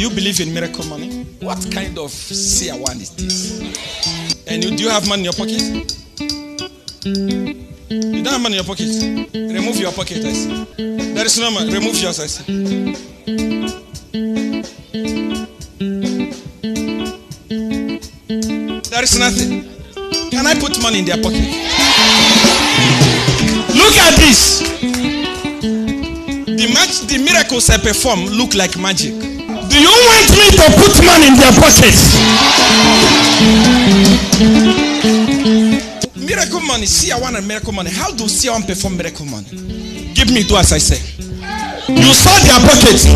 Do you believe in miracle money? What kind of seer one is this? And you, do you have money in your pocket? You don't have money in your pocket. Remove your pocket, I see. There is no money. Remove yours, I see. There is nothing. Can I put money in their pocket? Look at this. The, mag- the miracles I perform look like magic. Do you want me to put money in their pockets? Miracle money, see I want a miracle money. How do see one perform miracle money? Give me two as I say. You saw their pockets.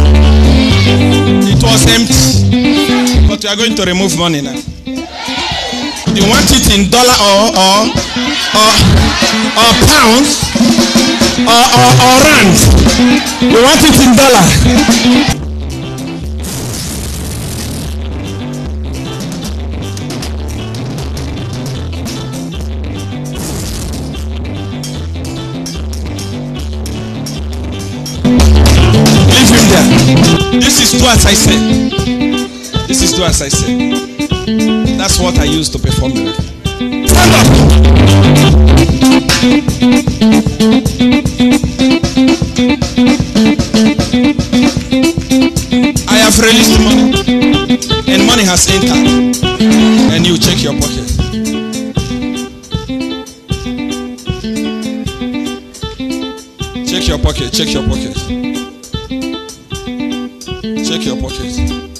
It was empty. But we are going to remove money now. You want it in dollar or or or, or pounds or, or, or rand. You want it in dollar. This is two as I say. This is two as I say. That's what I use to perform miracle. Stand up. I have released money, and money has entered. And you check your pocket. Check your pocket. Check your pocket. aqui, ó, pode ser.